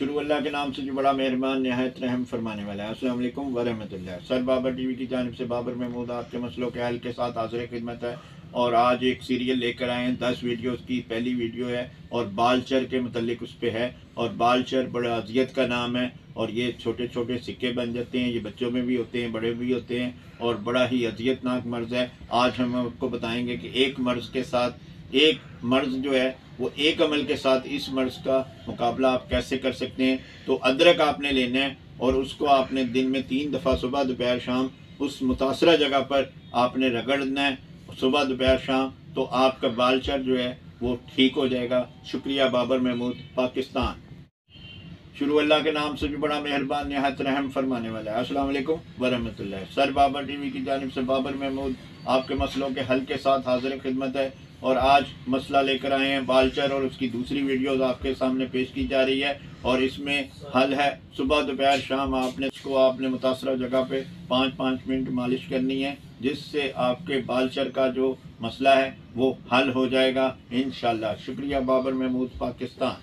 शुरू अल्लाह के नाम से जो बड़ा मेहरबान, नहायत रहम फरमाने वाला है। अस्सलाम वालेकुम सर बाबर टीवी की जानब से बाबर महमूद, आपके मसलों के हल के साथ हाजिर खिदमत है। और आज एक सीरियल लेकर आए हैं। दस वीडियोस की पहली वीडियो है और बालचर के मतलब उस पर है। और बालचर बड़ा अजियत का नाम है और ये छोटे छोटे सिक्के बन जाते हैं। ये बच्चों में भी होते हैं, बड़े भी होते हैं और बड़ा ही अजियतनाक मर्ज़ है। आज हम आपको बताएँगे कि एक मर्ज़ के साथ एक मर्ज़ जो है वो एक अमल के साथ इस मर्ज़ का मुकाबला आप कैसे कर सकते हैं? तो अदरक आपने लेना है और उसको आपने दिन में तीन दफ़ा, सुबह, दोपहर, शाम, उस मुतासरा जगह पर आपने रगड़ना है। सुबह, दोपहर, शाम तो आपका बालचर जो है, वो ठीक हो जाएगा। शुक्रिया, बाबर महमूद, पाकिस्तान। शुरू अल्लाह के नाम से भी बड़ा मेहरबान, नहायत रहम फरमाने वाला है। वालेकुम वरहमतुल्लाह। सर, बाबर टीवी की जानब से बाबर महमूद, आपके मसलों के हल के साथ हाजिर खिदमत है। और आज मसला लेकर आए हैं बालचर और उसकी दूसरी वीडियोस आपके सामने पेश की जा रही है और इसमें हल है। सुबह दोपहर शाम आपने इसको आपने मुतासर जगह पे पाँच पाँच मिनट मालिश करनी है, जिससे आपके बालचर का जो मसला है वो हल हो जाएगा। इन शुक्रिया बाबर महमूद, पाकिस्तान।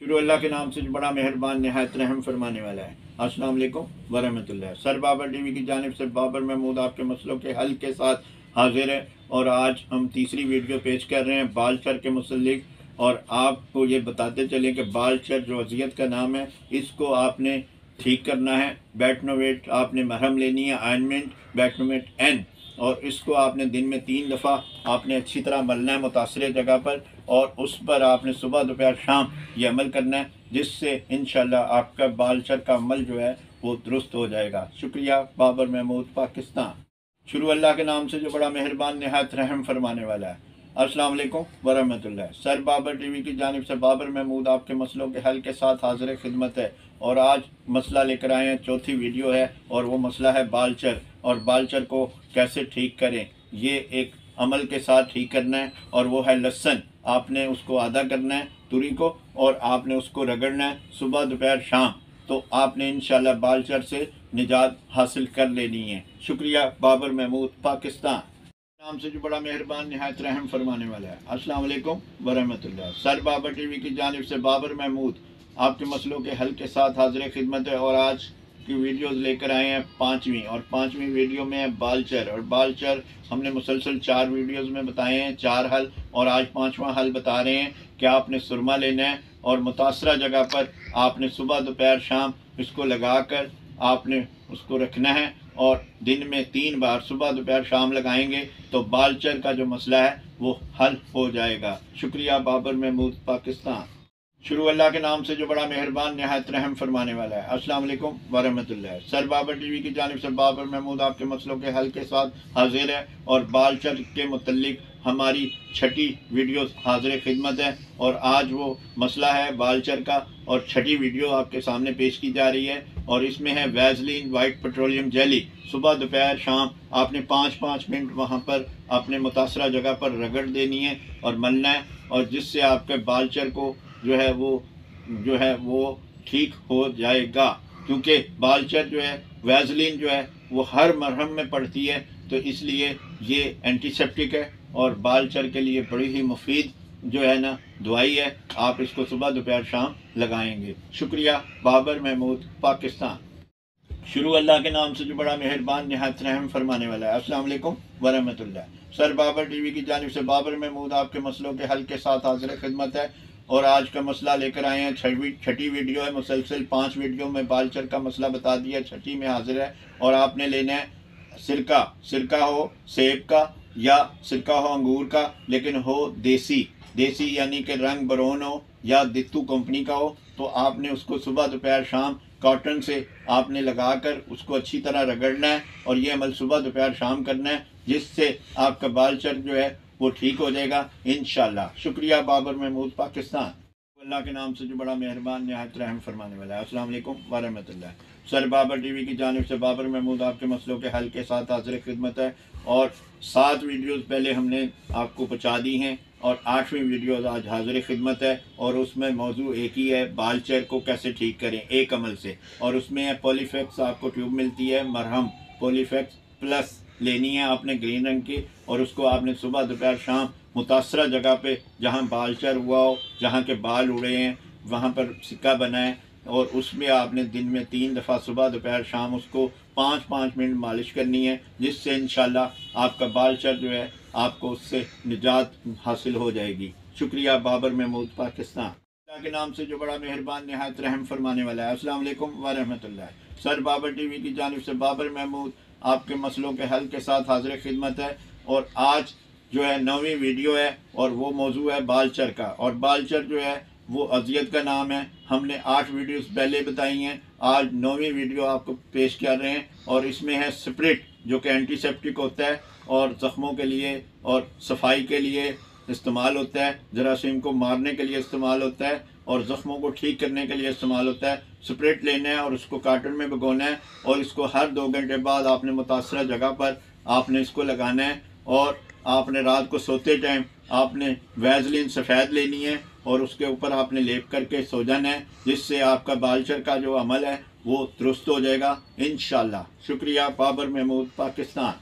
शुरू अल्लाह के नाम से बड़ा मेहरबान, नहायत रहम फरमाने वाला है। अस्सलाम वालेकुम सर बाबर टीवी की जानब से बाबर महमूद आपके मसलों के हल के साथ हाजिर है। और आज हम तीसरी वीडियो पेश कर रहे हैं बालचर के मुसलिक और आपको ये बताते चले कि बालचर जो अजियत का नाम है, इसको आपने ठीक करना है। बैटनोवेट आपने मरहम लेनी है आयनमेंट बैटनोवेट एन। और इसको आपने दिन में तीन दफ़ा आपने अच्छी तरह मलना है मुतासर जगह पर। और उस पर आपने सुबह, दोपहर, शाम ये अमल करना है, जिससे इन आपका बालचर का अमल जो है, वो दुरुस्त हो जाएगा। शुक्रिया, बाबर महमूद, पाकिस्तान। शुरू अल्लाह के नाम से जो बड़ा मेहरबान, नहायत रहम फरमाने वाला है। अस्सलाम वालेकुम वरहमतुल्लाह। सर बाबर टीवी की जानब से बाबर महमूद आपके मसलों के हल के साथ हाजिर खिदमत है और आज मसला लेकर आए हैं, चौथी वीडियो है और वो मसला है बालचर और बालचर को कैसे ठीक करें, ये एक अमल के साथ ठीक करना है और वो है लहसन आपने उसको आधा करना है तुरी को और आपने उसको रगड़ना है सुबह दोपहर शाम। तो आपने इन बालचर से निजात हासिल कर लेनी है। शुक्रिया, बाबर महमूद, पाकिस्तान। नाम से जो बड़ा मेहरबान, नहायत रहम फरमाने वाला है। अस्सलाम वालेकुम वरहमतुल्लाह। सर बाबर टीवी की जानब से बाबर महमूद, आपके मसलों के हल के साथ हाजिर खिदमत है और आज की वीडियोस लेकर आए हैं पाँचवीं और पाँचवीं वीडियो में है बालचर। और बालचर, हमने मुसलसल चार वीडियोस में बताए हैं, चार हल और आज पाँचवा हल बता रहे हैं कि आपने सुरमा लेना है और मुतासर जगह पर आपने सुबह दोपहर शाम इसको लगा कर आपने उसको रखना है और दिन में तीन बार, सुबह, दोपहर, शाम लगाएँगे तो बालचर का जो मसला है, वो हल हो जाएगा। शुक्रिया बाबर महमूद, पाकिस्तान। शुरू अल्लाह के नाम से जो बड़ा मेहरबान, नहायत रहम फरमाने वाला है। अस्सलाम वालेकुम वरहमतुल्लाह। सर बाबर टीवी की जानब से बाबर महमूद आपके मसलों के हल के साथ हाजिर है और बालचर के मतलब हमारी छठी वीडियो हाजिर खिदमत है और आज वो मसला है बालचर का और छठी वीडियो आपके सामने पेश की जा रही है। और इसमें है वैजलिन वाइट पेट्रोलियम जेली सुबह, दोपहर, शाम आपने पाँच पाँच मिनट वहाँ पर अपने मुतासर जगह पर रगड़ देनी है और मलना है और जिससे आपके बालचर को जो है वो, जो है वो ठीक हो जाएगा। क्योंकि बालचर जो है वैजलिन जो है, वो हर मरहम में पड़ती है तो इसलिए ये एंटीसेप्टिक है और बाल चर के लिए बड़ी ही मुफीद जो है ना दवाई है, आप इसको सुबह दोपहर शाम लगाएँगे। शुक्रिया, बाबर महमूद, पाकिस्तान। शुरू अल्लाह के नाम से जो बड़ा मेहरबान, नहायत रहम फरमाने वाला है। अस्सलाम वालेकुम सर, बाबर टीवी की जानब से बाबर महमूद आपके मसलों के हल के साथ हाजिर खिदमत है और आज का मसला लेकर आए हैं। छठी छठी वीडियो है, मुसलसल पाँच वीडियो में बालचर का मसला बता दिया, छठी में हाजिर है और आपने लेना है सिरका। सिरका हो सेब का या सिरका हो अंगूर का, लेकिन हो देसी। देसी यानी कि रंग बरोन हो या दित्तू कंपनी का हो तो आपने उसको सुबह दोपहर शाम कॉटन से आपने लगाकर उसको अच्छी तरह रगड़ना है और ये अमल सुबह दोपहर शाम करना है, जिससे आपका बाल बालचर जो है वो ठीक हो जाएगा इन शुक्रिया बाबर महमूद, पाकिस्तान। अल्लाह के नाम से जो बड़ा मेहरबान, नहायत रहम फरमाने वाला है। अस्सलाम वालेकुम वरहमतुल्लाह। सर, बाबर टीवी की जानब से बाबर महमूद आपके मसलों के हल के साथ हाजिर खिदमत है और सात वीडियोस पहले हमने आपको पहुँचा दी हैं। और आठवीं वीडियो आज हाजिर खिदमत है और उसमें मौजू एक ही है, बाल चेयर को कैसे ठीक करें, एक अमल से। और उसमें है पोलीफेक्स आपको ट्यूब मिलती है, मरहम पोलीफेक्स प्लस लेनी है आपने ग्रीन रंग की और उसको आपने सुबह, दोपहर, शाम मुतासर जगह पे जहाँ बालचर हुआ हो, जहाँ के बाल उड़े हैं, वहाँ पर सिक्का बना है और उसमें आपने दिन में तीन दफ़ा सुबह, दोपहर, शाम उसको पाँच पाँच मिनट मालिश करनी है, जिससे इन आपका बाल चर जो है, आपको उससे निजात हासिल हो जाएगी। शुक्रिया, बाबर महमूद, पाकिस्तान। के नाम से जो बड़ा मेहरबान, नहायत रहम फरमाने वाला है। अस्सलाम वालेकुम वरहमतुल्लाह सर, बाबर टीवी की जानब से बाबर महमूद, आपके मसलों के हल के साथ हाजिर खिदमत है और आज जो है नौवीं वीडियो है और वो मौजू है बालचर का। और बालचर जो है वो अजियत का नाम है। हमने आठ वीडियोस पहले बताई हैं। आज नौवीं वीडियो आपको पेश कर रहे हैं और इसमें है स्प्रिट जो कि एंटीसेप्टिक होता है और ज़ख्मों के लिए और सफ़ाई के लिए इस्तेमाल होता है। जरासीम को मारने के लिए इस्तेमाल होता है और ज़ख्मों को ठीक करने के लिए इस्तेमाल होता है। स्प्रेट लेना है और उसको कार्टन में भगोना है और इसको हर दो घंटे बाद आपने मुतासर जगह पर आपने इसको लगाना है और आपने रात को सोते टाइम आपने वैजलिन सफ़ेद लेनी है और उसके ऊपर आपने लेप करके सो जाना है, जिससे आपका बालचर का जो अमल है, वो दुरुस्त हो जाएगा। इन शुक्रिया, बाबर महमूद, पाकिस्तान।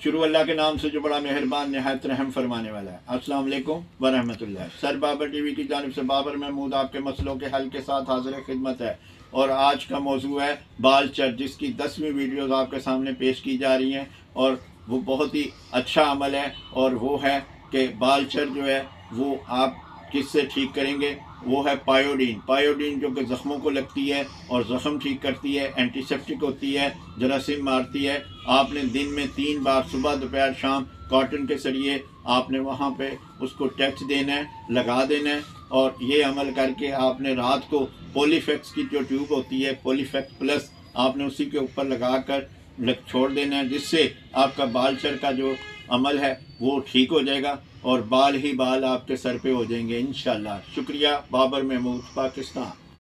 शुरू अल्लाह के नाम से जो बड़ा मेहरबान, नहायत रहम फरमाने वाला है। अस्सलाम वालेकुम सर, बाबर टीवी की जानब से बाबर महमूद आपके मसलों के हल के साथ हाजिर खिदमत है। और आज का मौजू है बाल चर जिसकी दसवीं वीडियोज़ आपके सामने पेश की जा रही हैं। और वो बहुत ही अच्छा अमल है, और वो है कि बाल चर जो है, वो आप किससे ठीक करेंगे? वो है पायोडीन। पायोडीन जो कि ज़ख्मों को लगती है और ज़ख्म ठीक करती है एंटीसेप्टिक होती है, जरासीम मारती है। आपने दिन में तीन बार, सुबह, दोपहर, शाम कॉटन के ज़रिए आपने वहाँ पे उसको टच देना है, लगा देना है और ये अमल करके आपने रात को पोलीफेक्स की जो ट्यूब होती है पोलीफेक्स प्लस आपने उसी के ऊपर लगा कर छोड़ देना है, जिससे आपका बालचर का जो अमल है वो ठीक हो जाएगा और बाल ही बाल आपके सर पे हो जाएँगे इन शुक्रिया, बाबर महमूद, पाकिस्तान।